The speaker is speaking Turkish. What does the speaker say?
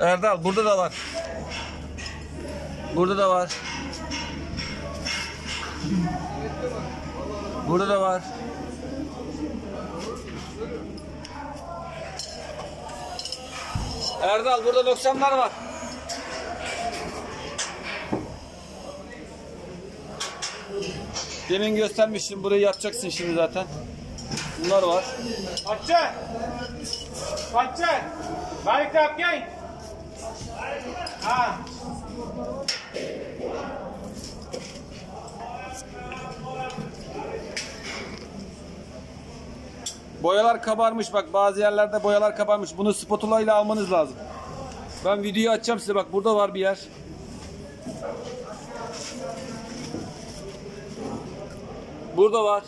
Erdal burada da var. Burada da var. Burada da var. Erdal burada 90'lar var. Demin göstermiştim burayı yapacaksın şimdi zaten. Bunlar var. Patça! Patça! Balik up, gang! Ha! Boyalar kabarmış bak bazı yerlerde boyalar kabarmış. Bunu spatula ile almanız lazım. Ben videoyu açacağım size bak burada var bir yer. Burada var.